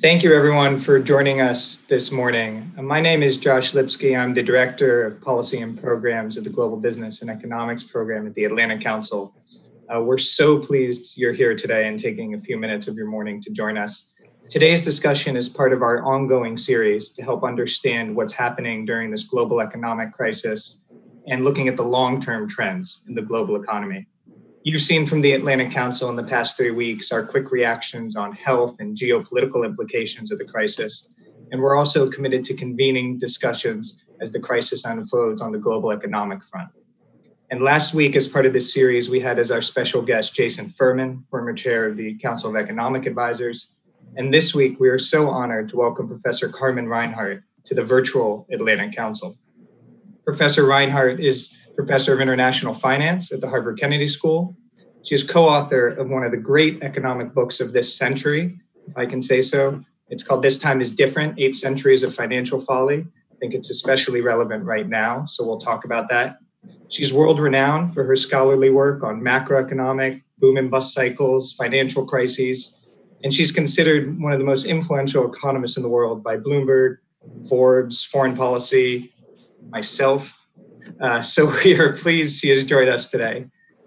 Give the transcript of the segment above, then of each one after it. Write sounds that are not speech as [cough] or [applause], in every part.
Thank you, everyone, for joining us this morning. My name is Josh Lipsky. I'm the Director of Policy and Programs at the Global Business and Economics Program at the Atlantic Council. Uh, we're so pleased you're here today and taking a few minutes of your morning to join us. Today's discussion is part of our ongoing series to help understand what's happening during this global economic crisis and looking at the long term trends in the global economy. You've seen from the Atlantic Council in the past three weeks our quick reactions on health and geopolitical implications of the crisis. And we're also committed to convening discussions as the crisis unfolds on the global economic front. And last week, as part of this series, we had as our special guest Jason Furman, former chair of the Council of Economic Advisors. And this week, we are so honored to welcome Professor Carmen Reinhart to the virtual Atlantic Council. Professor Reinhart is professor of international finance at the Harvard Kennedy School. She is co author of one of the great economic books of this century, if I can say so. It's called This Time is Different Eight Centuries of Financial Folly. I think it's especially relevant right now, so we'll talk about that. She's world renowned for her scholarly work on macroeconomic, boom and bust cycles, financial crises, and she's considered one of the most influential economists in the world by Bloomberg, Forbes, Foreign Policy, myself, uh, so [laughs] we are pleased she has joined us today.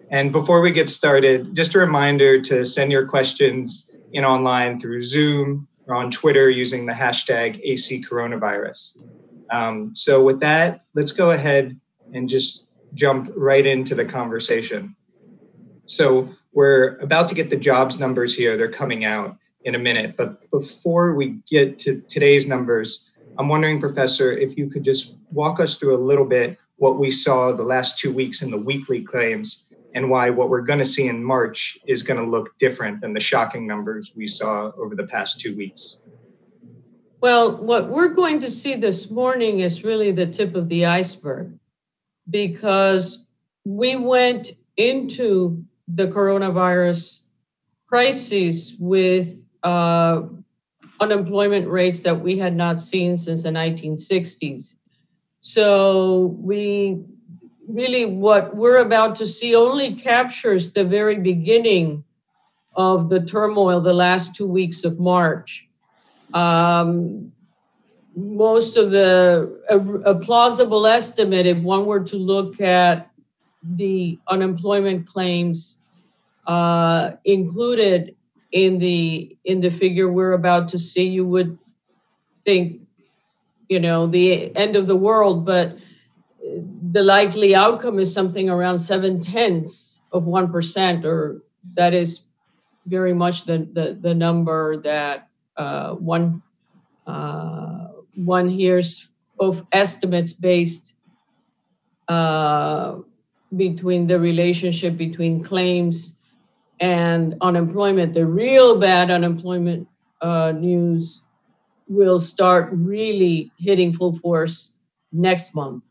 And before we get started, just a reminder to send your questions in online through Zoom or on Twitter using the hashtag AC coronavirus. Um, so with that, let's go ahead and just jump right into the conversation. So we're about to get the jobs numbers here. They're coming out in a minute. But before we get to today's numbers, I'm wondering, Professor, if you could just walk us through a little bit what we saw the last two weeks in the weekly claims and why what we're going to see in March is going to look different than the shocking numbers we saw over the past two weeks. Well, what we're going to see this morning is really the tip of the iceberg because we went into the coronavirus crisis with uh, unemployment rates that we had not seen since the 1960s. So we really what we're about to see only captures the very beginning of the turmoil the last two weeks of March. Um, most of the a, a, plausible estimate, if one were to look at the unemployment claims uh, included in the in the figure we're about to see, you would think you know the end of the world but the likely outcome is something around seven tenths of one percent or that is very much the the, the number that uh, one uh, one hears of estimates based uh, between the relationship between claims and unemployment the real bad unemployment uh, news will start really hitting full force next month.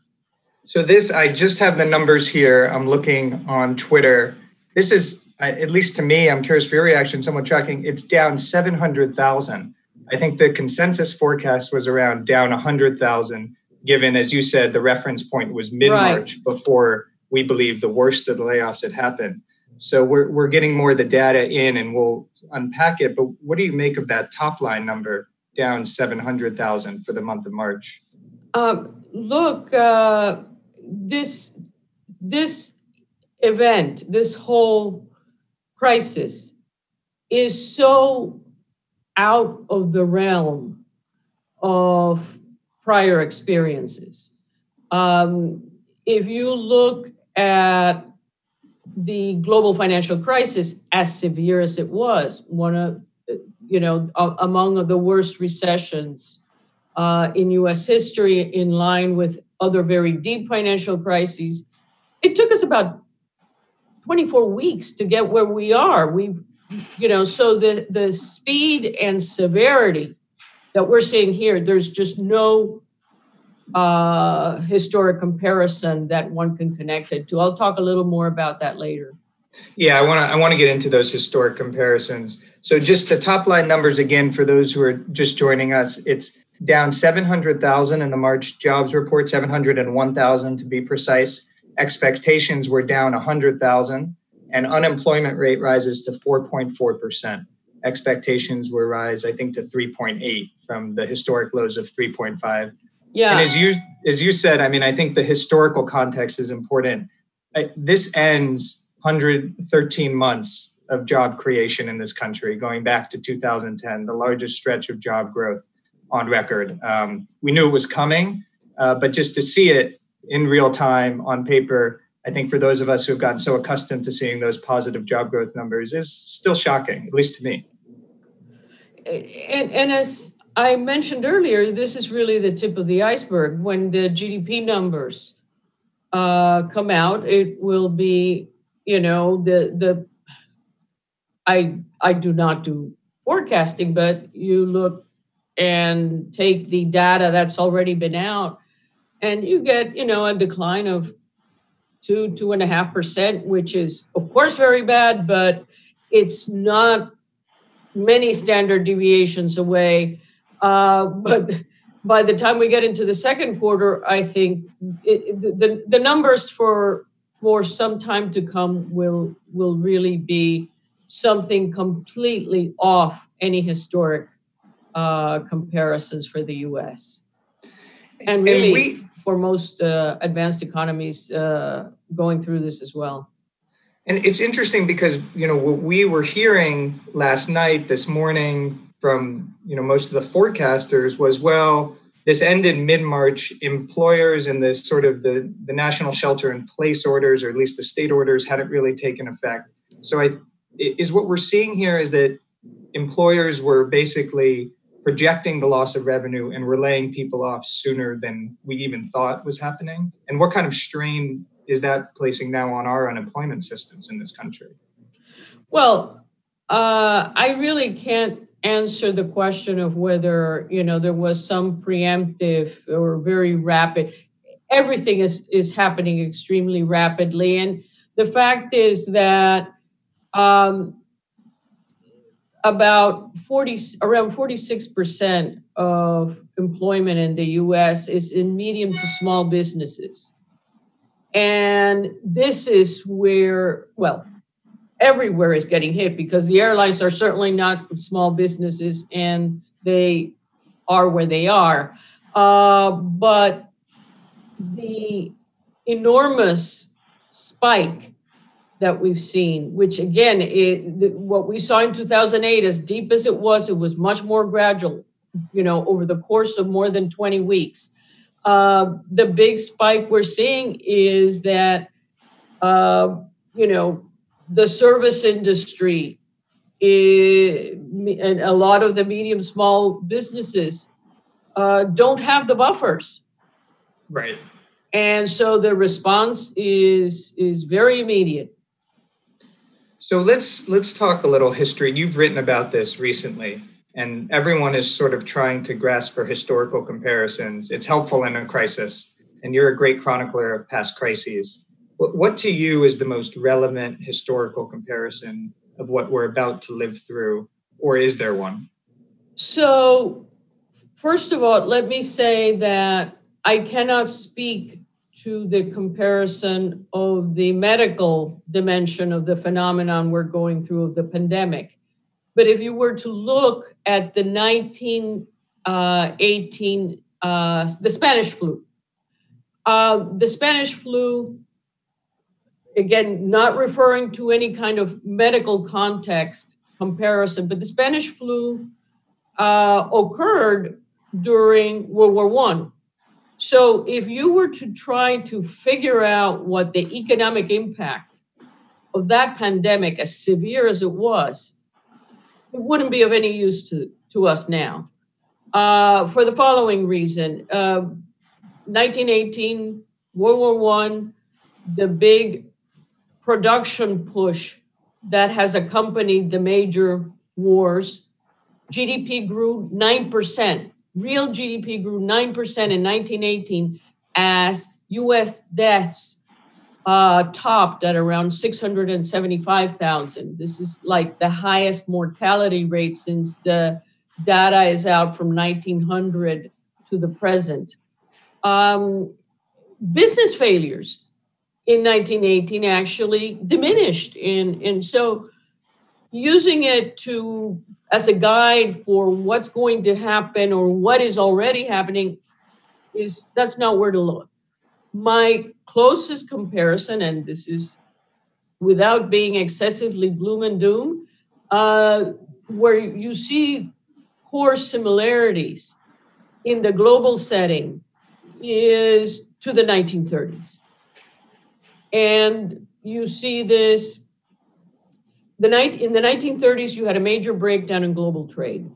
So this, I just have the numbers here. I'm looking on Twitter. This is, at least to me, I'm curious for your reaction. Somewhat tracking, It's down 700,000. I think the consensus forecast was around down 100,000, given, as you said, the reference point was mid March right. before we believe the worst of the layoffs had happened. So we're, we're getting more of the data in and we'll unpack it. But what do you make of that top line number down 700,000 for the month of March? Uh, look, uh, this this event, this whole crisis, is so out of the realm of prior experiences. Um, if you look at the global financial crisis, as severe as it was, one of you know, among the worst recessions uh, in US history, in line with other very deep financial crises. It took us about 24 weeks to get where we are. We've, you know, so the, the speed and severity that we're seeing here, there's just no uh, historic comparison that one can connect it to. I'll talk a little more about that later. Yeah, I want to I want to get into those historic comparisons. So just the top line numbers again for those who are just joining us, it's down 700,000 in the March jobs report, 701,000 to be precise. Expectations were down 100,000 and unemployment rate rises to 4.4%. expectations were rise, I think, to 3.8 from the historic lows of 3.5. Yeah. And as you as you said, I mean, I think the historical context is important. Uh, this ends 113 months of job creation in this country, going back to 2010, the largest stretch of job growth on record. Um, we knew it was coming, uh, but just to see it in real time on paper, I think for those of us who have gotten so accustomed to seeing those positive job growth numbers is still shocking, at least to me. And, and as I mentioned earlier, this is really the tip of the iceberg. When the GDP numbers uh, come out, it will be, you know, the the. I I do not do forecasting, but you look and take the data that's already been out, and you get, you know, a decline of two, two and a half percent, which is of course very bad, but it's not many standard deviations away. Uh, but by the time we get into the second quarter, I think it, the, the numbers for for some time to come will will really be something completely off any historic uh, comparisons for the U.S. And really, and we, for most uh, advanced economies uh, going through this as well. And it's interesting because you know what we were hearing last night, this morning from you know most of the forecasters was well, this ended mid March. Employers and the sort of the the national shelter in place orders, or at least the state orders, hadn't really taken effect. So I is what we're seeing here is that employers were basically projecting the loss of revenue and we're laying people off sooner than we even thought was happening? And what kind of strain is that placing now on our unemployment systems in this country? Well, uh, I really can't answer the question of whether you know there was some preemptive or very rapid. Everything is is happening extremely rapidly, and the fact is that um, about 40 around 46% of employment in the US is in medium to small businesses. And this is where, well, everywhere is getting hit because the airlines are certainly not small businesses and they are where they are. Uh, but the enormous spike that we've seen, which again, it, what we saw in 2008, as deep as it was, it was much more gradual, you know, over the course of more than 20 weeks. Uh, the big spike we're seeing is that, uh, you know, the service industry is, and a lot of the medium small businesses uh, don't have the buffers. Right. And so the response is is very immediate so let's let's talk a little history. You've written about this recently, and everyone is sort of trying to grasp for historical comparisons. It's helpful in a crisis, and you're a great chronicler of past crises. What, what to you is the most relevant historical comparison of what we're about to live through, or is there one? So, first of all, let me say that I cannot speak to the comparison of the medical dimension of the phenomenon we're going through of the pandemic. But if you were to look at the 1918, uh, uh, the Spanish flu, uh, the Spanish flu, again, not referring to any kind of medical context comparison, but the Spanish flu uh, occurred during World War One so if you were to try to figure out what the economic impact of that pandemic, as severe as it was, it wouldn't be of any use to, to us now. Uh, for the following reason uh, 1918, World War One, the big production push that has accompanied the major wars, GDP grew 9% real GDP grew 9% in 1918 as US deaths uh, topped at around 675,000. This is like the highest mortality rate since the data is out from 1900 to the present. Um, business failures in 1918 actually diminished. In, and so using it to as a guide for what's going to happen or what is already happening is that's not where to look. My closest comparison, and this is without being excessively gloom and doom, uh, where you see core similarities in the global setting is to the 1930s. And you see this the night in the 1930s you had a major breakdown in global trade.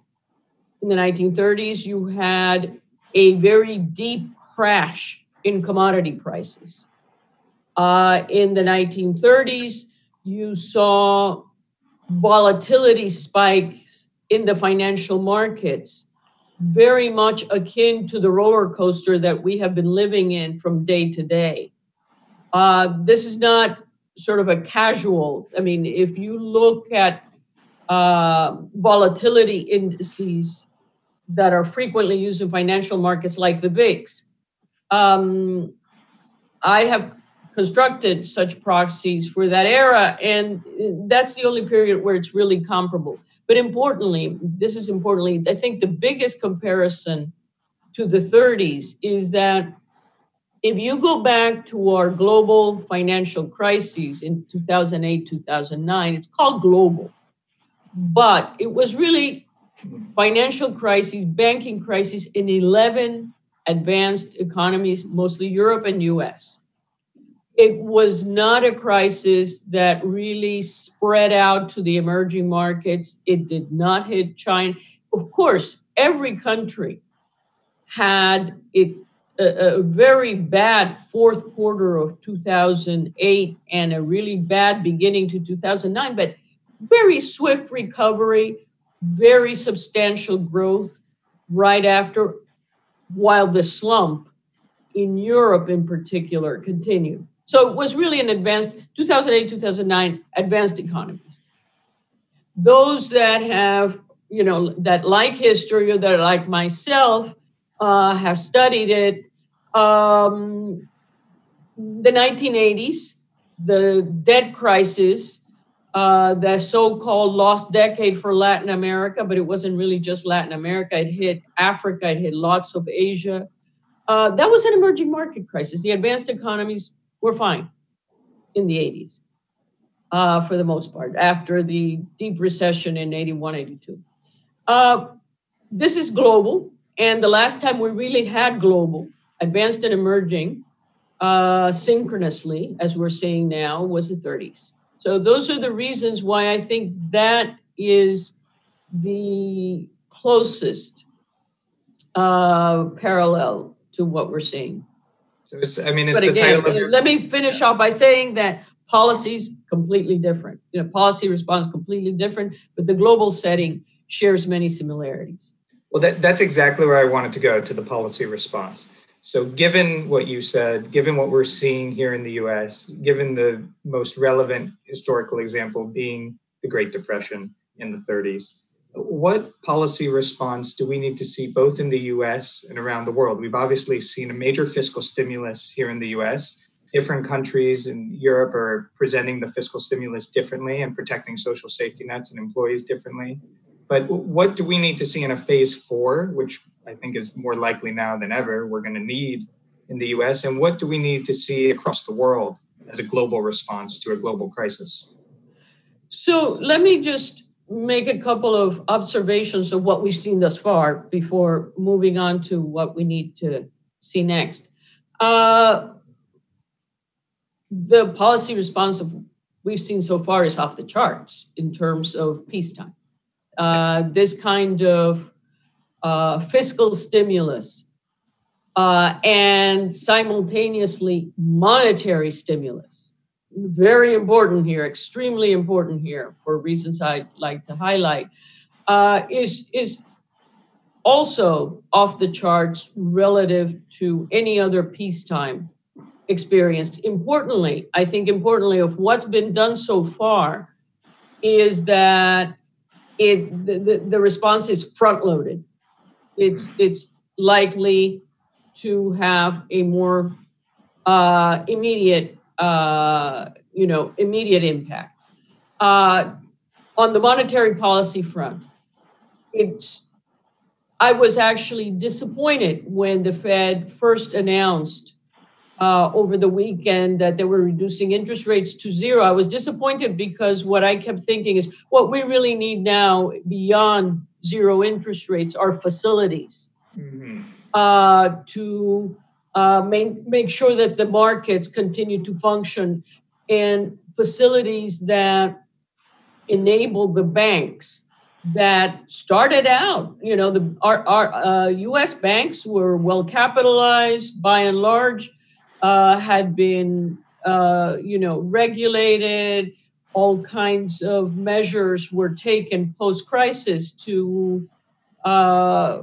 In the 1930s you had a very deep crash in commodity prices. Uh, in the 1930s, you saw volatility spikes in the financial markets, very much akin to the roller coaster that we have been living in from day to day. Uh, this is not sort of a casual, I mean, if you look at uh, volatility indices that are frequently used in financial markets like the VIX, um, I have constructed such proxies for that era, and that's the only period where it's really comparable. But importantly, this is importantly, I think the biggest comparison to the 30s is that if you go back to our global financial crises in 2008, 2009, it's called global, but it was really financial crises, banking crisis in 11 advanced economies, mostly Europe and US. It was not a crisis that really spread out to the emerging markets. It did not hit China. Of course, every country had its a, a, very bad fourth quarter of 2008 and a really bad beginning to 2009, but very swift recovery, very substantial growth right after, while the slump in Europe in particular continued. So it was really an advanced 2008, 2009 advanced economies. Those that have, you know, that like history or that like myself uh, have studied it, um, the 1980s, the debt crisis, uh, the so-called lost decade for Latin America, but it wasn't really just Latin America. It hit Africa. It hit lots of Asia. Uh, that was an emerging market crisis. The advanced economies were fine in the 80s uh, for the most part, after the deep recession in 81, 82. Uh, this is global. And the last time we really had global, advanced and emerging, uh, synchronously, as we're seeing now, was the 30s. So those are the reasons why I think that is the closest uh, parallel to what we're seeing. So it's, I mean, it's but the again, title of your. let me finish off by saying that policies completely different. You know, policy response completely different, but the global setting shares many similarities. Well, that, that's exactly where I wanted to go to the policy response. So, given what you said, given what we're seeing here in the US, given the most relevant historical example being the Great Depression in the 30s, what policy response do we need to see both in the US and around the world? We've obviously seen a major fiscal stimulus here in the US. Different countries in Europe are presenting the fiscal stimulus differently and protecting social safety nets and employees differently. But what do we need to see in a phase four, which I think is more likely now than ever, we're going to need in the US? And what do we need to see across the world as a global response to a global crisis? So let me just make a couple of observations of what we've seen thus far before moving on to what we need to see next. Uh, the policy response of we've seen so far is off the charts in terms of peacetime. Uh, this kind of uh, fiscal stimulus uh, and simultaneously monetary stimulus very important here, extremely important here for reasons I'd like to highlight, uh, is, is also off the charts relative to any other peacetime experience. Importantly, I think importantly of what's been done so far is that it the, the, the response is front loaded. It's it's likely to have a more uh, immediate uh, you know, immediate impact. Uh, on the monetary policy front, it's I was actually disappointed when the Fed first announced uh, over the weekend that they were reducing interest rates to zero. I was disappointed because what I kept thinking is what we really need now beyond zero interest rates are facilities mm-hmm. uh, to uh, make, make sure that the markets continue to function and facilities that enable the banks that started out, you know, the our, our uh, U.S. banks were well capitalized by and large, uh, had been, uh, you know, regulated. All kinds of measures were taken post crisis to uh,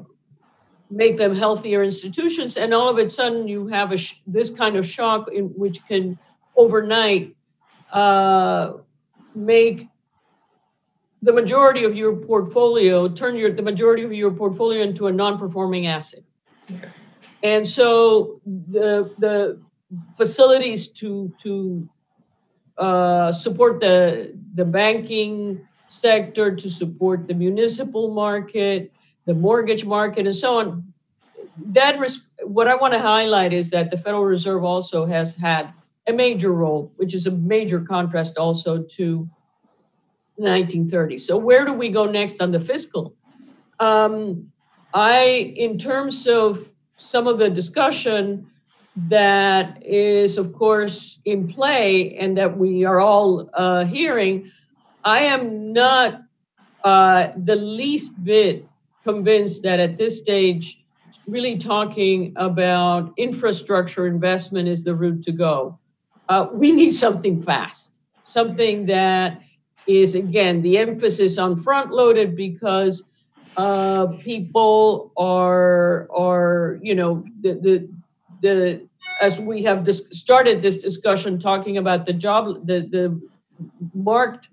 make them healthier institutions, and all of a sudden you have a sh- this kind of shock in which can overnight uh, make the majority of your portfolio, turn your the majority of your portfolio into a non-performing asset. Okay. And so the the facilities to to uh, support the the banking sector, to support the municipal market, the mortgage market, and so on. That res- what I want to highlight is that the Federal Reserve also has had a major role, which is a major contrast also to 1930. So where do we go next on the fiscal? Um, I, in terms of some of the discussion that is, of course, in play and that we are all uh, hearing, I am not uh, the least bit convinced that at this stage, really talking about infrastructure investment is the route to go. Uh, we need something fast, something that is again the emphasis on front loaded because uh, people are are you know the the, the as we have dis- started this discussion talking about the job the the marked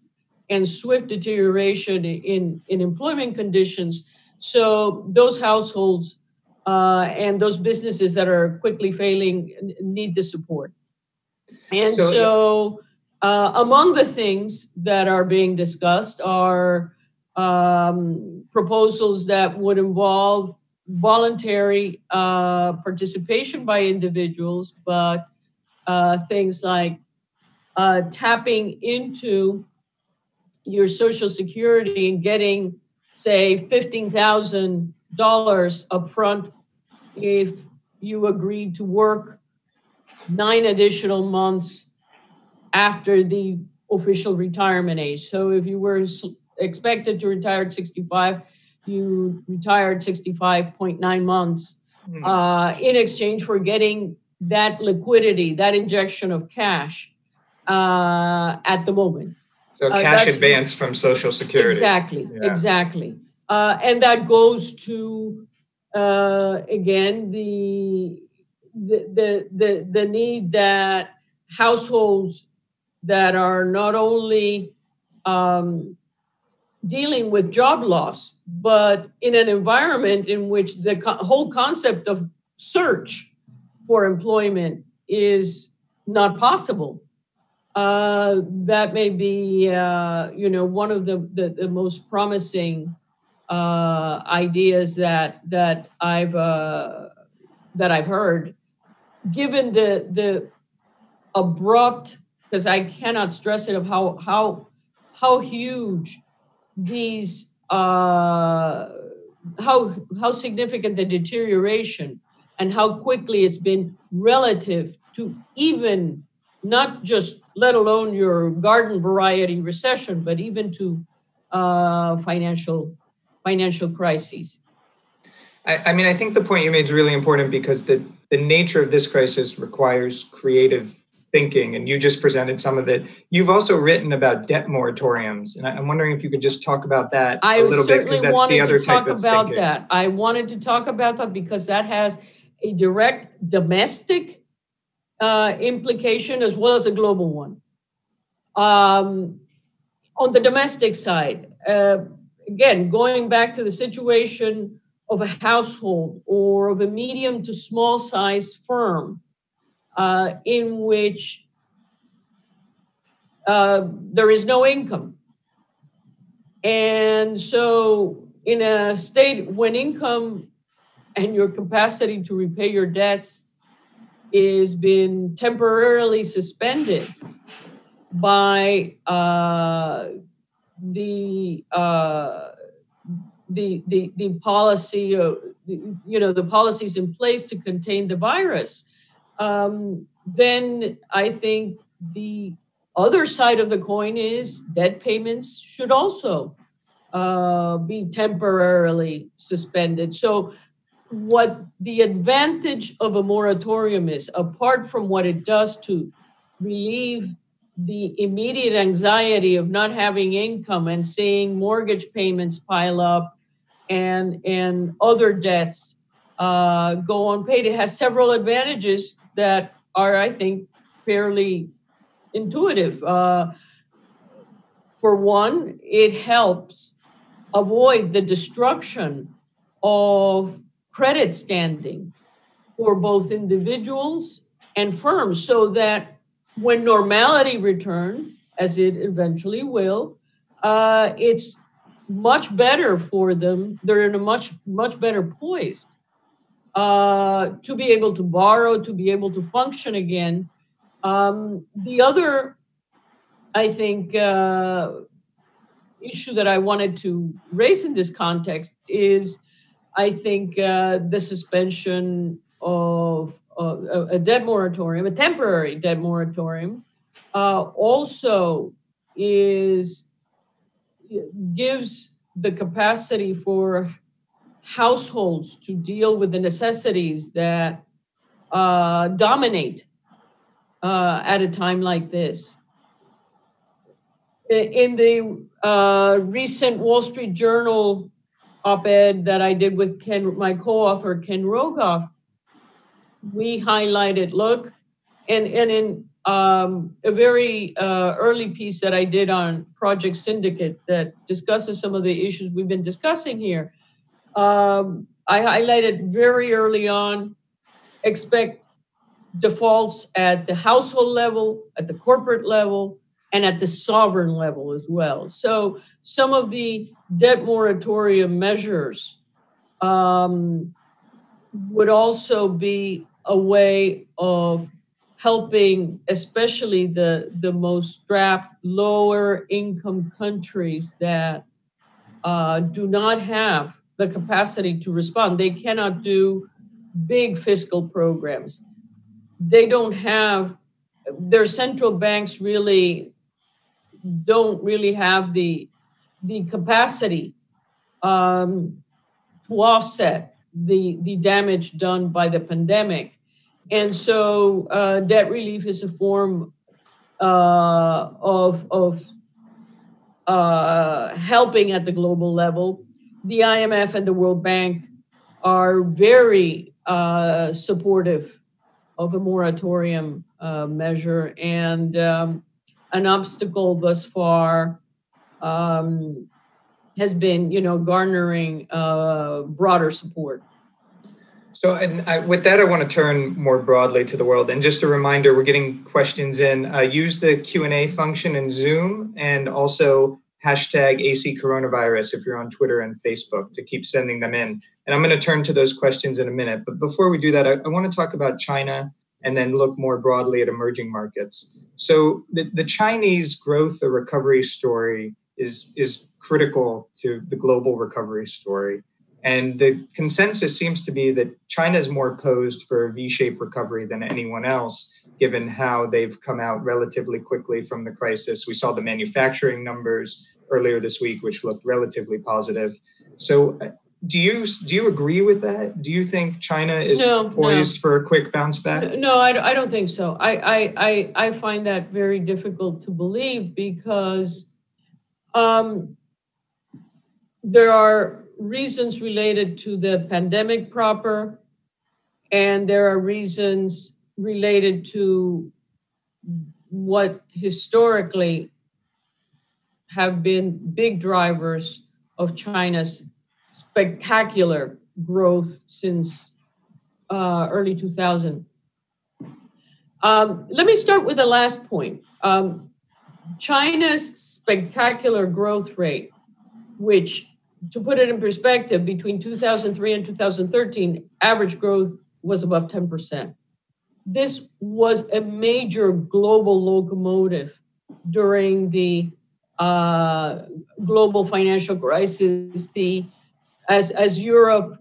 and swift deterioration in in employment conditions. So those households uh, and those businesses that are quickly failing need the support. And so, so uh, among the things that are being discussed are um, proposals that would involve voluntary uh, participation by individuals, but uh, things like uh, tapping into your Social Security and getting, say, $15,000 upfront if you agreed to work nine additional months after the official retirement age. So if you were expected to retire at 65, you retired 65.9 months hmm. uh, in exchange for getting that liquidity, that injection of cash uh, at the moment. So uh, cash advance from Social Security. Exactly, yeah. exactly. Uh, and that goes to uh, again the, the the the the need that households that are not only um, dealing with job loss, but in an environment in which the co- whole concept of search for employment is not possible. Uh, that may be, uh, you know, one of the, the, the most promising uh, ideas that that I've uh, that I've heard. Given the the abrupt because I cannot stress it of how how how huge these uh, how how significant the deterioration and how quickly it's been relative to even not just let alone your garden variety recession, but even to uh, financial financial crises. I, I mean, I think the point you made is really important because the the nature of this crisis requires creative thinking, and you just presented some of it. You've also written about debt moratoriums, and I'm wondering if you could just talk about that I a little bit because that's the other type of about thinking. that. I wanted to talk about that because that has a direct domestic uh, implication as well as a global one. Um, on the domestic side, uh, again, going back to the situation of a household or of a medium to small size firm uh, in which uh, there is no income. And so in a state when income and your capacity to repay your debts is been temporarily suspended by uh, the, uh, the the the policy of, you know the policies in place to contain the virus um, then i think the other side of the coin is debt payments should also uh, be temporarily suspended. So what the advantage of a moratorium is, apart from what it does to relieve the immediate anxiety of not having income and seeing mortgage payments pile up and and other debts uh, go unpaid. It has several advantages that are, I think, fairly intuitive. Uh, for one, it helps avoid the destruction of credit standing for both individuals and firms so that when normality returns, as it eventually will, uh, it's much better for them. They're in a much, much better poised uh, to be able to borrow, to be able to function again. Um, the other, I think, uh, issue that I wanted to raise in this context is I think uh, the suspension of uh, a debt moratorium, a temporary debt moratorium, uh, also is gives the capacity for households to deal with the necessities that uh, dominate uh, at a time like this. In the uh, recent Wall Street Journal op-ed that I did with Ken, my co-author Ken Rogoff, we highlighted look, and and in um, a very uh, early piece that I did on Project Syndicate that discusses some of the issues we've been discussing here. Um, I highlighted very early on expect defaults at the household level, at the corporate level, and at the sovereign level as well. So some of the debt moratorium measures um, would also be a way of helping especially the the most strapped lower income countries that uh, do not have the capacity to respond. They cannot do big fiscal programs. They don't have their central banks really don't really have the the capacity um, to offset the the damage done by the pandemic, and so uh, debt relief is a form uh, of of uh, helping at the global level. The IMF and the World Bank are very uh, supportive of a moratorium uh, measure, and um, an obstacle thus far um, has been, you know, garnering uh, broader support. So, and I, with that, I want to turn more broadly to the world. And just a reminder, we're getting questions in. Uh, use the Q and A function in Zoom, and also hashtag AC coronavirus if you're on Twitter and Facebook to keep sending them in. And I'm going to turn to those questions in a minute. But before we do that, I, I want to talk about China and then look more broadly at emerging markets. So the, the Chinese growth or recovery story is, is critical to the global recovery story. And the consensus seems to be that China is more posed for a V shaped recovery than anyone else, given how they've come out relatively quickly from the crisis. We saw the manufacturing numbers earlier this week, which looked relatively positive. So, do you do you agree with that? Do you think China is no, poised no. for a quick bounce back? No, I, I don't think so. I, I, I I find that very difficult to believe because um, there are reasons related to the pandemic proper, and there are reasons related to what historically have been big drivers of China's spectacular growth since uh, early 2000. Um, let me start with the last point. Um, China's spectacular growth rate, which to put it in perspective, between 2003 and 2013, average growth was above 10%. This was a major global locomotive during the uh, global financial crisis. The as as Europe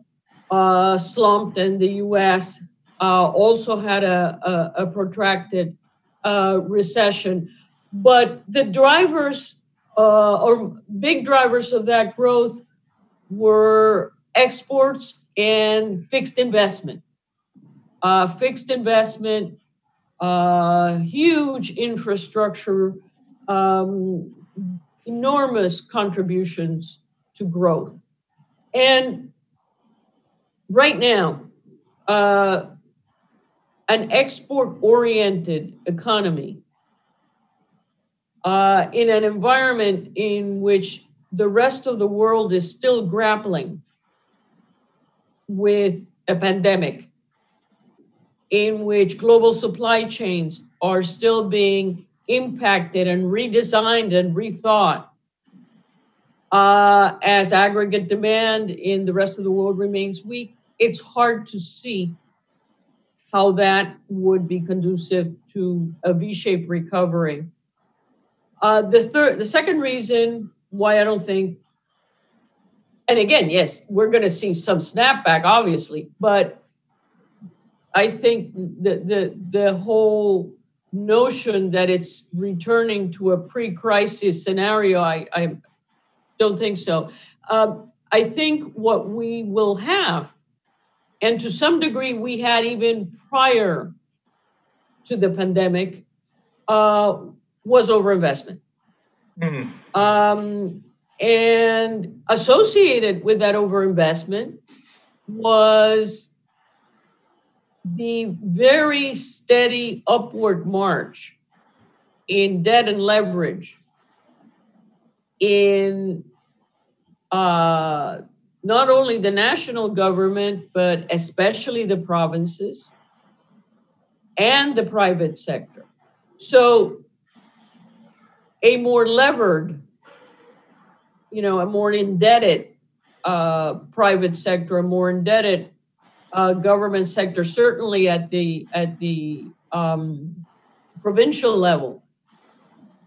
uh, slumped and the U.S. Uh, also had a, a, a protracted uh, recession, but the drivers uh, or big drivers of that growth were exports and fixed investment. Fixed investment, huge infrastructure, um, enormous contributions to growth. And right now, uh, an export oriented economy uh, in an environment in which the rest of the world is still grappling with a pandemic, in which global supply chains are still being impacted and redesigned and rethought uh, as aggregate demand in the rest of the world remains weak, it's hard to see how that would be conducive to a V-shaped recovery. Uh, the third, the second reason why I don't think, and again, yes, we're going to see some snapback, obviously, but I think the the the whole notion that it's returning to a pre-crisis scenario, I I don't think so. Um, I think what we will have, and to some degree we had even prior to the pandemic, uh, was overinvestment. Mm. Um, and associated with that overinvestment was the very steady upward march in debt and leverage in uh, not only the national government, but especially the provinces and the private sector. So a more levered, you know, a more indebted uh, private sector, a more indebted uh, government sector, certainly at the at the um, provincial level,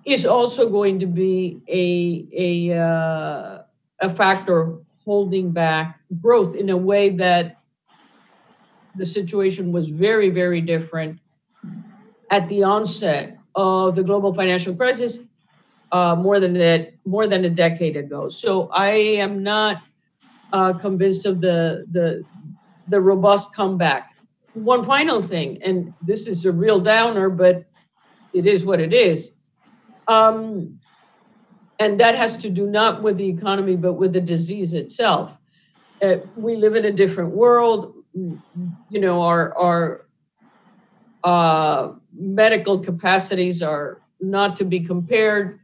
is also going to be a a uh, a factor holding back growth in a way that the situation was very very different at the onset of the global financial crisis uh, more than a, more than a decade ago. So I am not uh, convinced of the, the the robust comeback. One final thing, and this is a real downer, but it is what it is. Um, and that has to do not with the economy, but with the disease itself. Uh, we live in a different world. You know, our our uh, medical capacities are not to be compared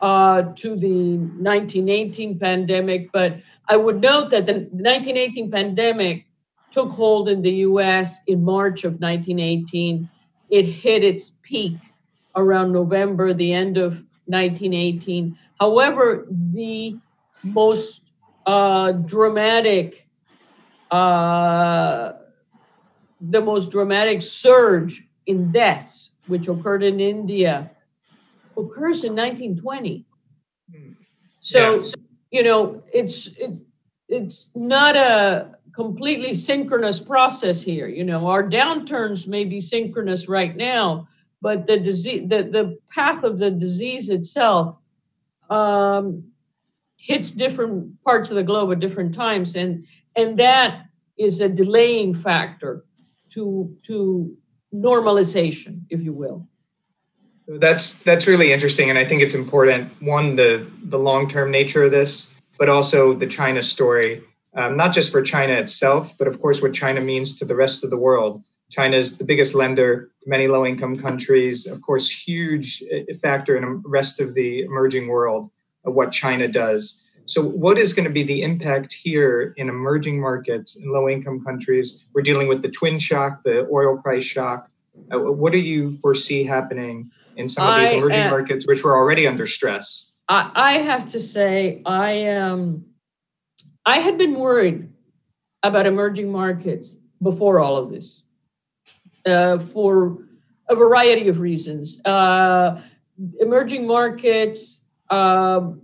uh, to the 1918 pandemic. But I would note that the 1918 pandemic took hold in the US in March of 1918. It hit its peak around November, the end of 1918. However, the most uh, dramatic, uh, the most dramatic surge in deaths, which occurred in India occurs in 1920. Hmm. So, yeah. you know, it's it, it's not a completely synchronous process here. You know, our downturns may be synchronous right now, but the disease, the, the path of the disease itself um, hits different parts of the globe at different times, and and that is a delaying factor to to normalization, if you will. That's that's really interesting, and I think it's important. One, the the long term nature of this, but also the China story, um, not just for China itself, but of course what China means to the rest of the world. China is the biggest lender to many low income countries. Of course, huge uh, factor in the rest of the emerging world of what China does. So, what is going to be the impact here in emerging markets in low income countries? We're dealing with the twin shock, the oil price shock. Uh, what do you foresee happening in some of these I, emerging uh, markets, which were already under stress? I, I have to say, I am I had been worried about emerging markets before all of this uh, for a variety of reasons. Uh, emerging markets, um,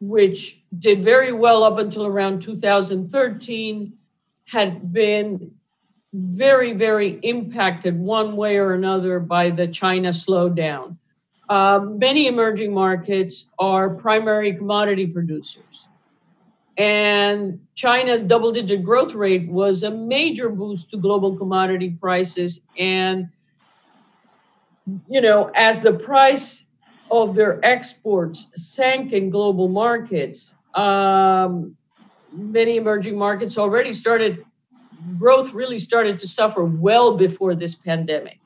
which did very well up until around 2013, had been very, very impacted one way or another by the China slowdown. Uh, many emerging markets are primary commodity producers. And China's double digit growth rate was a major boost to global commodity prices. And, you know, as the price of their exports sank in global markets, um, many emerging markets already started, growth really started to suffer well before this pandemic.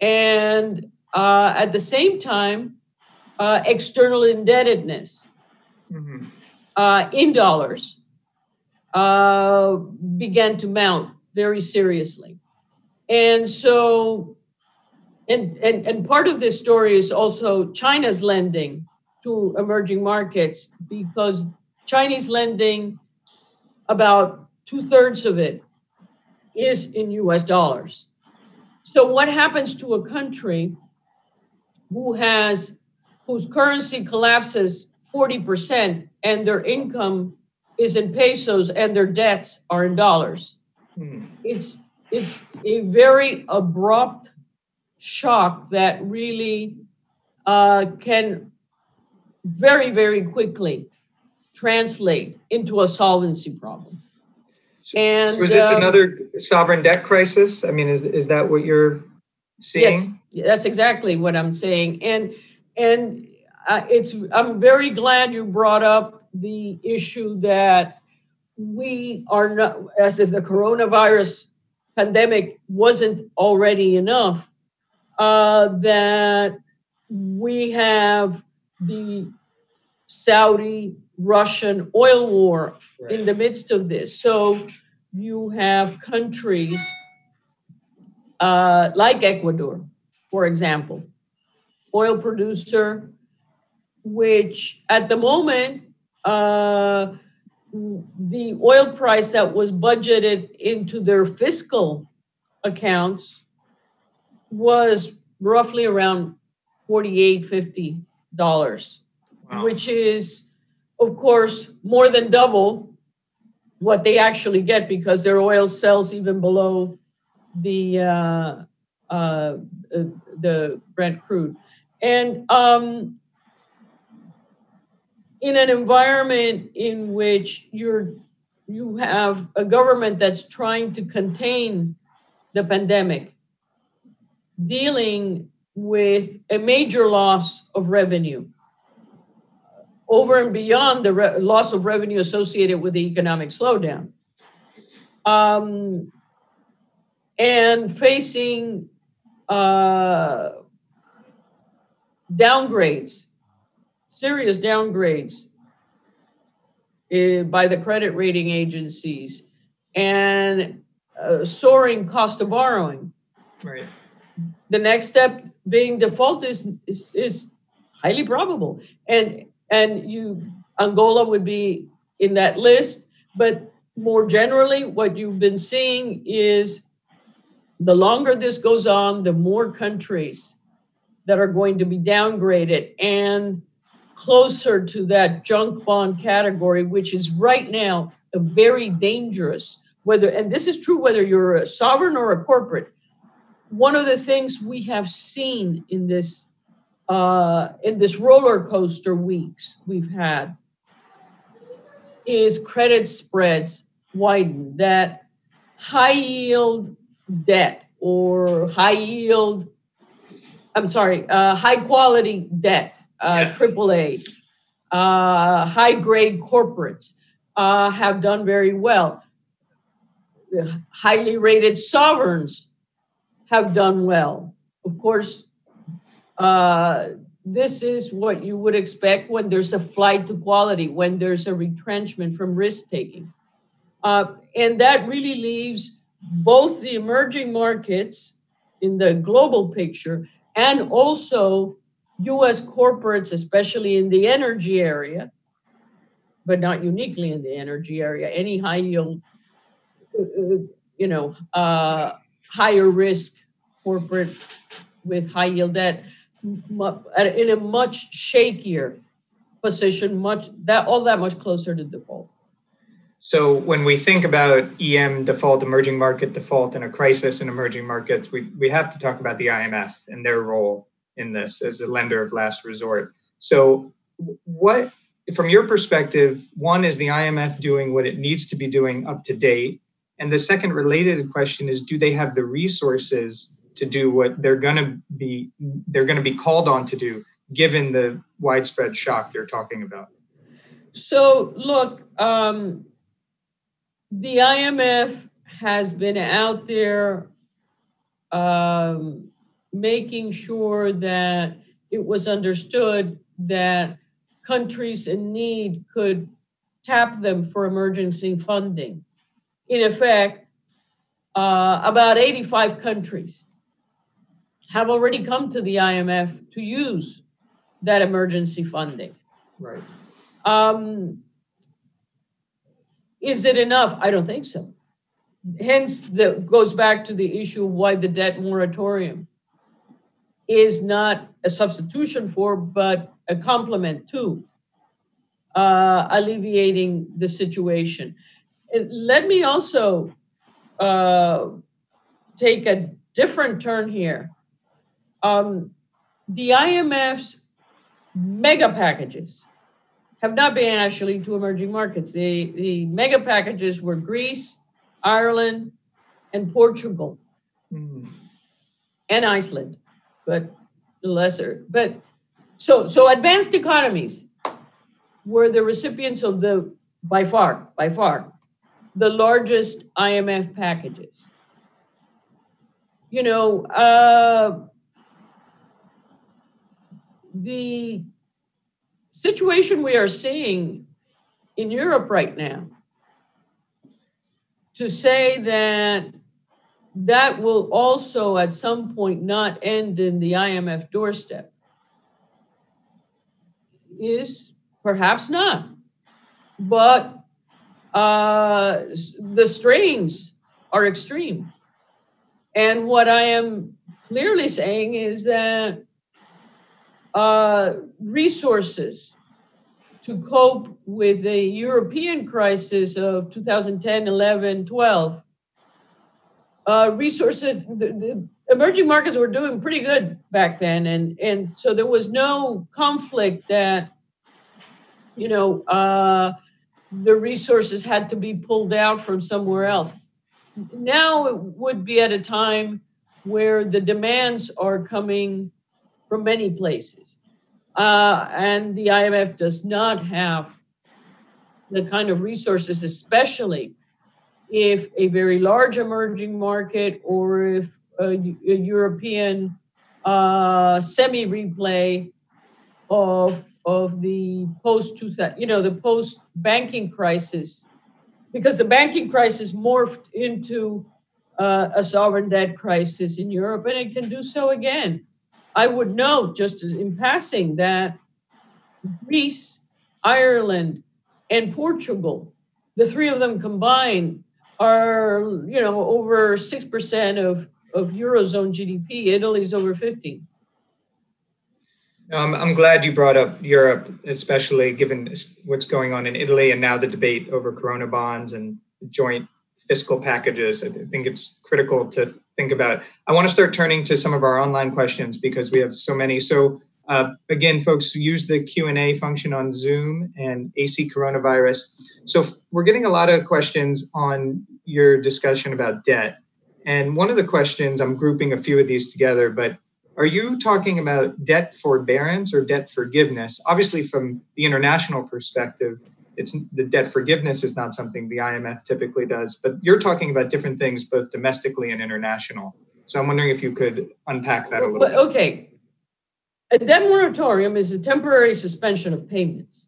And uh, at the same time, uh, external indebtedness mm-hmm. Uh, in dollars uh, began to mount very seriously. And so, and, and, and part of this story is also China's lending to emerging markets because Chinese lending, about two thirds of it is in US dollars. So, what happens to a country who has whose currency collapses 40% and their income is in pesos and their debts are in dollars. Hmm. It's it's a very abrupt shock that really uh, can very very quickly translate into a solvency problem. And so is this uh, another sovereign debt crisis? I mean, is is that what you're seeing? Yes, that's exactly what I'm saying. And and uh, it's I'm very glad you brought up the issue that we are not as if the coronavirus pandemic wasn't already enough uh, that we have the Saudi Russian oil war right. in the midst of this. So you have countries uh, like Ecuador, for example, oil producer, which at the moment, uh, the oil price that was budgeted into their fiscal accounts was roughly around 48 50 dollars wow. which is of course more than double what they actually get because their oil sells even below the uh, uh, the Brent crude, and um, in an environment in which you're you have a government that's trying to contain the pandemic, dealing with a major loss of revenue over and beyond the re- loss of revenue associated with the economic slowdown. Um, and facing uh, downgrades, serious downgrades uh, by the credit rating agencies, and uh, soaring cost of borrowing. Right. The next step being default is, is, is highly probable, and and you Angola would be in that list, but more generally, what you've been seeing is the longer this goes on, the more countries that are going to be downgraded and closer to that junk bond category, which is right now a very dangerous, whether, and this is true whether you're a sovereign or a corporate. One of the things we have seen in this uh, in this roller coaster weeks we've had is credit spreads widen that high yield debt or high yield, I'm sorry, uh, high quality debt, uh. AAA, uh, high grade corporates uh, have done very well. Highly rated sovereigns have done well. Of course, uh, this is what you would expect when there's a flight to quality, when there's a retrenchment from risk taking. Uh, and that really leaves both the emerging markets in the global picture and also US corporates, especially in the energy area, but not uniquely in the energy area. Any high yield, uh, you know, uh, higher risk corporate with high yield debt in a much shakier position, much that all that much closer to default. So when we think about EM default, emerging market default, and a crisis in emerging markets, we, we have to talk about the IMF and their role in this as a lender of last resort. So what from your perspective, one is the IMF doing what it needs to be doing up to date? And the second related question is do they have the resources to do what they're going to be they're going to be called on to do given the widespread shock you're talking about? So, look, um, the IMF has been out there um, making sure that it was understood that countries in need could tap them for emergency funding. In effect, uh, about 85 countries have already come to the IMF to use that emergency funding. Right. Um, is it enough? I don't think so. Hence, the goes back to the issue of why the debt moratorium is not a substitution for, but a complement to uh, alleviating the situation. And let me also uh, take a different turn here. Um, the IMF's mega packages have not been actually to emerging markets. The, the mega packages were Greece, Ireland, and Portugal, mm. and Iceland, but lesser. But so so advanced economies were the recipients of the by far by far the largest IMF packages. You know, uh, the situation we are seeing in Europe right now to say that that will also at some point not end in the IMF doorstep is perhaps not. But uh, the strains are extreme. And what I am clearly saying is that uh, resources to cope with the European crisis of 2010, 11, 12. Uh, resources, the, the, emerging markets were doing pretty good back then. And, and so there was no conflict that, you know, uh, the resources had to be pulled out from somewhere else. Now it would be at a time where the demands are coming from many places. Uh, and the IMF does not have the kind of resources, especially if a very large emerging market or if a, a European uh, semi replay of of the post you know the post banking crisis. Because the banking crisis morphed into uh, a sovereign debt crisis in Europe and it can do so again. I would note, just as in passing, that Greece, Ireland, and Portugal, the three of them combined, are you know over six percent of of eurozone GDP. Italy's over fifteen. Um, I'm glad you brought up Europe, especially given what's going on in Italy and now the debate over Corona bonds and joint fiscal packages. I think it's critical to think about. I want to start turning to some of our online questions because we have so many. So uh, again, folks, use the Q&A function on Zoom and AC coronavirus. So we're getting a lot of questions on your discussion about debt. And one of the questions, I'm grouping a few of these together, but are you talking about debt forbearance or debt forgiveness? Obviously, from the international perspective, it's the debt forgiveness is not something the IMF typically does, but you're talking about different things both domestically and international. So I'm wondering if you could unpack that a little bit. Okay. A debt moratorium is a temporary suspension of payments.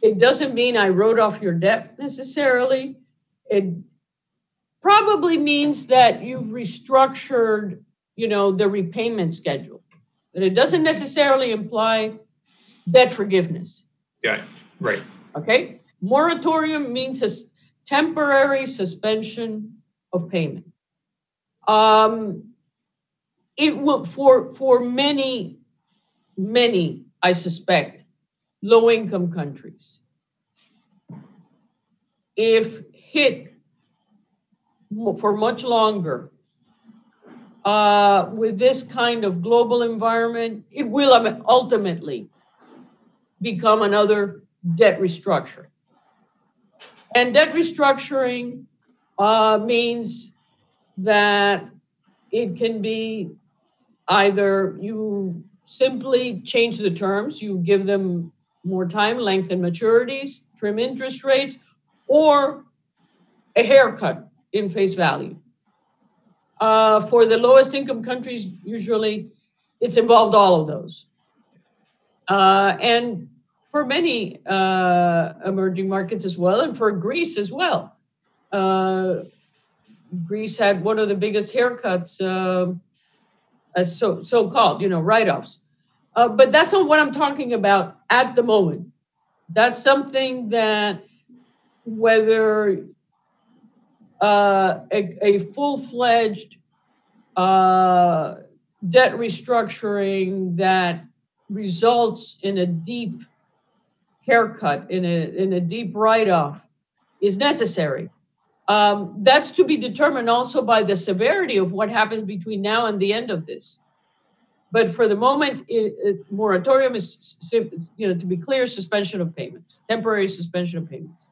It doesn't mean I wrote off your debt necessarily. It probably means that you've restructured, you know, the repayment schedule. But it doesn't necessarily imply debt forgiveness. Yeah, right. Okay? Moratorium means a temporary suspension of payment. Um, it will for for many, many, I suspect, low income countries. If hit for much longer uh, with this kind of global environment, it will ultimately become another debt restructuring. And debt restructuring uh, means that it can be either you simply change the terms, you give them more time, lengthen maturities, trim interest rates, or a haircut in face value. Uh, for the lowest income countries, usually it's involved all of those. Uh, and for many uh, emerging markets as well, and for Greece as well. Uh, Greece had one of the biggest haircuts, uh, as so so called, you know, write-offs. Uh, but that's not what I'm talking about at the moment. That's something that whether uh, a, a full-fledged uh, debt restructuring that results in a deep haircut, in a, in a deep write off, is necessary. Um, that's to be determined also by the severity of what happens between now and the end of this. But for the moment, it, it, moratorium is, you know, to be clear, suspension of payments, temporary suspension of payments.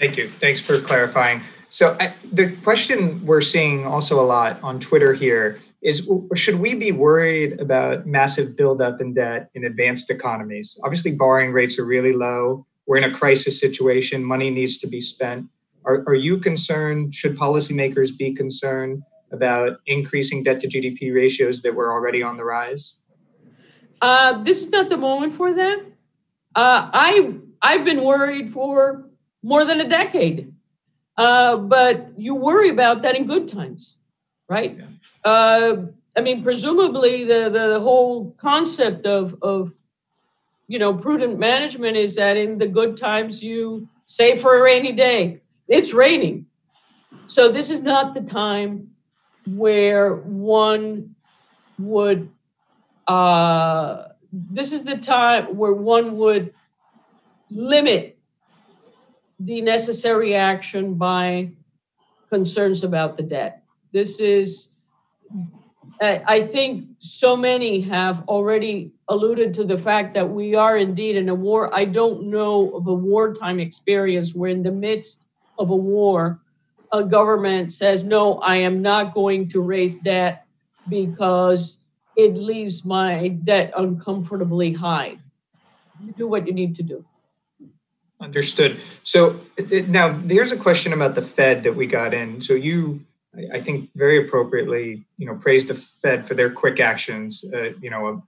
Thank you. Thanks for clarifying. So I, the question we're seeing also a lot on Twitter here is: Should we be worried about massive buildup in debt in advanced economies? Obviously, borrowing rates are really low. We're in a crisis situation. Money needs to be spent. Are, are you concerned? Should policymakers be concerned about increasing debt to GDP ratios that were already on the rise? Uh, this is not the moment for that. Uh, I I've been worried for more than a decade. Uh, but you worry about that in good times, right? Yeah. Uh, I mean, presumably the, the whole concept of, of, you know, prudent management is that in the good times you save for a rainy day. It's raining. So this is not the time where one would, uh, this is the time where one would limit the necessary action by concerns about the debt. This is, I think so many have already alluded to the fact that we are indeed in a war. I don't know of a wartime experience where, in the midst of a war, a government says, No, I am not going to raise debt because it leaves my debt uncomfortably high. You do what you need to do. Understood. So now there's a question about the Fed that we got in. So you, I think, very appropriately, you know, praised the Fed for their quick actions. Uh, you know,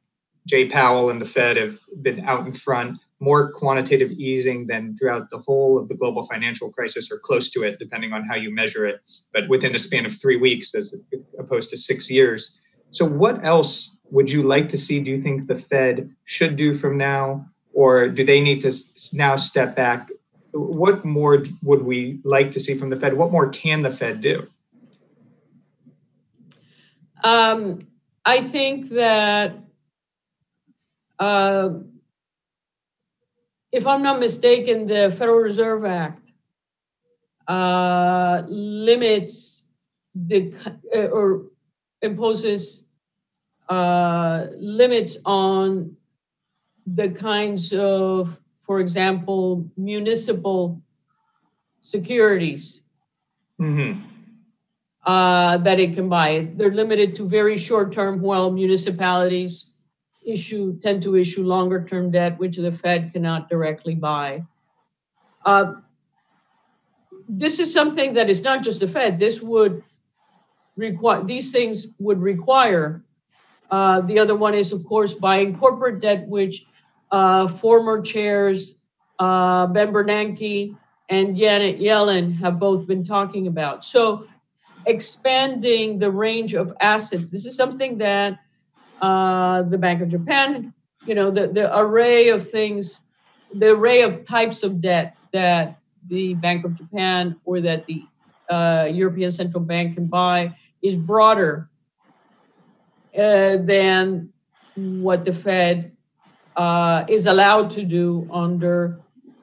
Jay Powell and the Fed have been out in front, more quantitative easing than throughout the whole of the global financial crisis, or close to it, depending on how you measure it. But within a span of three weeks, as opposed to six years. So, what else would you like to see? Do you think the Fed should do from now? or do they need to now step back? What more would we like to see from the Fed? What more can the Fed do? Um, I think that uh, if I'm not mistaken, the Federal Reserve Act uh, limits the uh, or imposes uh, limits on the kinds of, for example, municipal securities mm-hmm. uh, that it can buy. They're limited to very short term, while municipalities issue tend to issue longer term debt, which the Fed cannot directly buy. Uh, this is something that is not just the Fed. This would require these things would require. Uh, the other one is, of course, buying corporate debt, which uh, former chairs uh, Ben Bernanke and Janet Yellen have both been talking about. So, expanding the range of assets. This is something that uh, the Bank of Japan, you know, the, the array of things the array of types of debt that the Bank of Japan or that the uh, European Central Bank can buy is broader uh, than what the Fed uh, is allowed to do under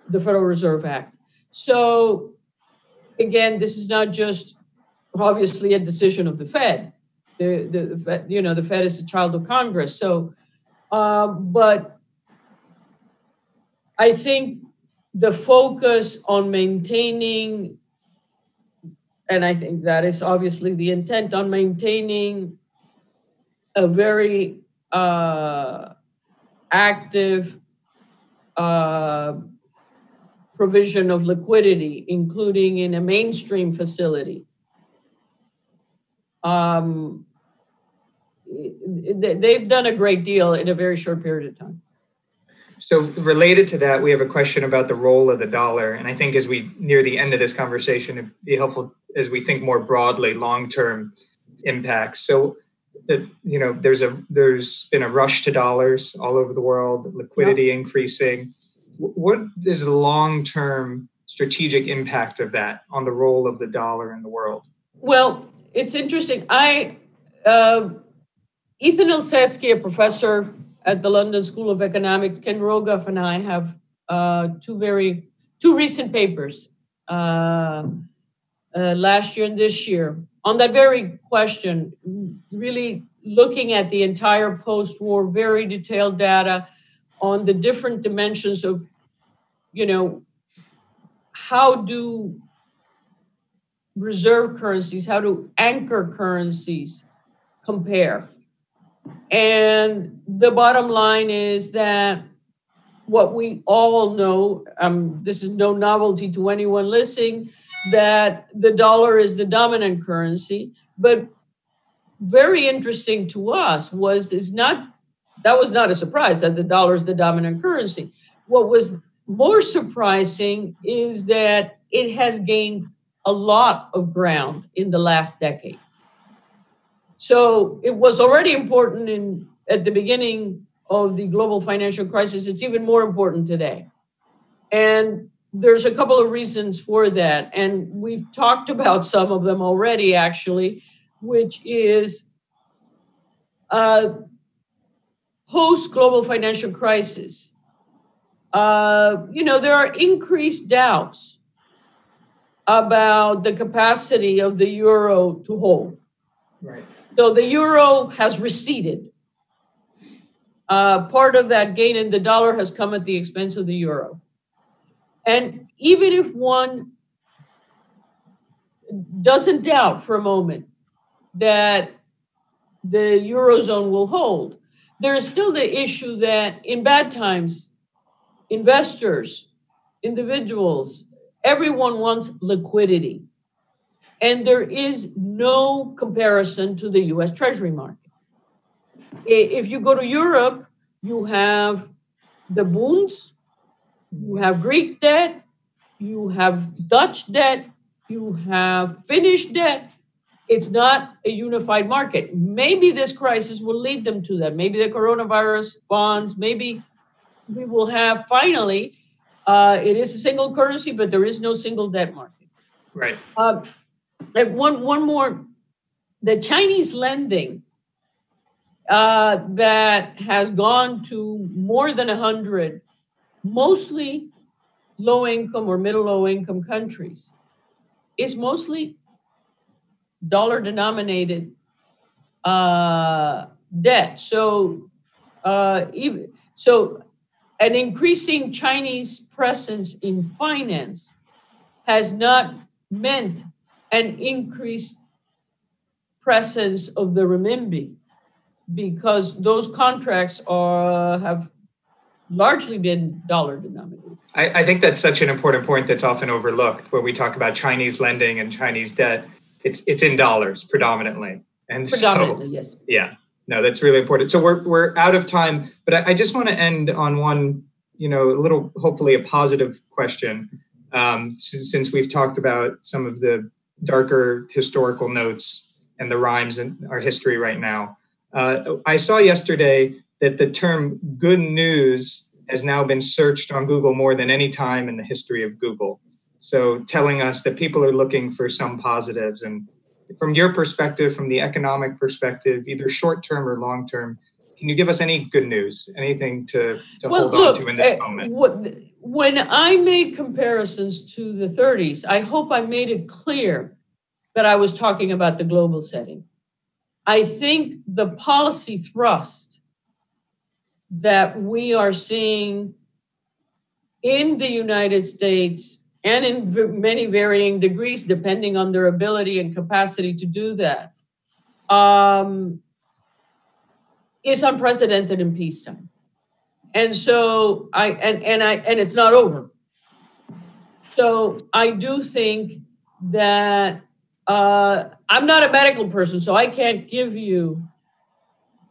the Federal Reserve Act. So, again, this is not just obviously a decision of the Fed. The, the, you know, the Fed is a child of Congress. So, uh, but I think the focus on maintaining, and I think that is obviously the intent on maintaining a very uh, active uh, provision of liquidity, including in a Main Street facility. Um, they've done a great deal in a very short period of time. So, related to that, we have a question about the role of the dollar. And I think as we near the end of this conversation, it'd be helpful as we think more broadly, long term impacts. So, that you know, there's a there's been a rush to dollars all over the world, liquidity increasing. What is the long term strategic impact of that on the role of the dollar in the world? Well, it's interesting. I uh, Ethan Ilzetzki, a professor at the London School of Economics, Ken Rogoff, and I have uh, two very two recent papers uh, uh, last year and this year on that very question. Really looking at the entire post-war, very detailed data on the different dimensions of, you know, how do reserve currencies, how do anchor currencies compare? And the bottom line is that what we all know, um, this is no novelty to anyone listening, that the dollar is the dominant currency. But very interesting to us was is not that was not a surprise that the dollar is the dominant currency. What was more surprising is that it has gained a lot of ground in the last decade. So it was already important in at the beginning of the global financial crisis. It's even more important today. And there's a couple of reasons for that. And we've talked about some of them already, actually, which is uh, post global financial crisis. Uh, you know, there are increased doubts about the capacity of the euro to hold. Right. So the euro has receded. Uh, part of that gain in the dollar has come at the expense of the euro. And even if one doesn't doubt for a moment that the eurozone will hold, there is still the issue that in bad times, investors, individuals, everyone wants liquidity. And there is no comparison to the US Treasury market. If you go to Europe, you have the Bunds, you have Greek debt, you have Dutch debt, you have Finnish debt. It's not a unified market. Maybe this crisis will lead them to that. Maybe the coronavirus bonds, maybe we will have finally, uh, it is a single currency, but there is no single debt market. Right. Um, and one, one more the Chinese lending uh, that has gone to more than 100, mostly low income or middle low income countries, is mostly dollar denominated uh, debt. So, uh, even, so an increasing Chinese presence in finance has not meant an increased presence of the renminbi because those contracts are have largely been dollar denominated. I, I, think that's such an important point that's often overlooked when we talk about Chinese lending and Chinese debt. It's it's in dollars predominantly. And predominantly, so, yes. Yeah. No, that's really important. So we're we're out of time, but I, I just want to end on one, you know, a little hopefully a positive question. Um, since, since we've talked about some of the darker historical notes and the rhymes in our history right now. Uh, I saw yesterday that the term good news has now been searched on Google more than any time in the history of Google. So, telling us that people are looking for some positives. And from your perspective, from the economic perspective, either short term or long term, can you give us any good news, anything to, to well, hold look, on to in this uh, moment? When I made comparisons to the 30s, I hope I made it clear that I was talking about the global setting. I think the policy thrust that we are seeing in the United States and in many varying degrees, depending on their ability and capacity to do that, um, is unprecedented in peacetime. And so I and and I and it's not over. So I do think that uh, I'm not a medical person, so I can't give you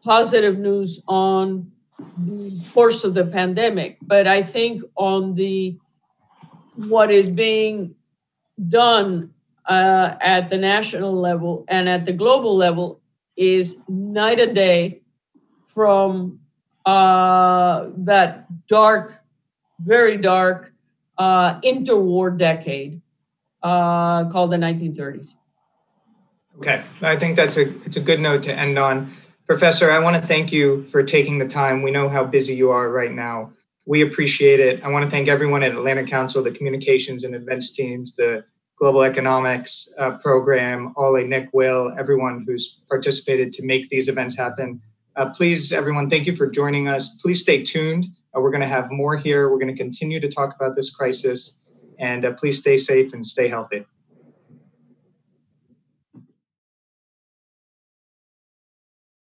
positive news on the course of the pandemic. But I think on the what is being done uh, at the national level and at the global level is night and day from uh, that dark, very dark uh, interwar decade uh, called the 1930s. Okay, I think that's a it's a good note to end on. Professor, I want to thank you for taking the time. We know how busy you are right now. We appreciate it. I want to thank everyone at Atlantic Council, the communications and events teams, the global economics uh, program, Ole, Nick, Will, everyone who's participated to make these events happen. Uh, please, everyone, thank you for joining us. Please stay tuned. Uh, we're going to have more here. We're going to continue to talk about this crisis. And uh, please stay safe and stay healthy.